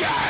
Shit!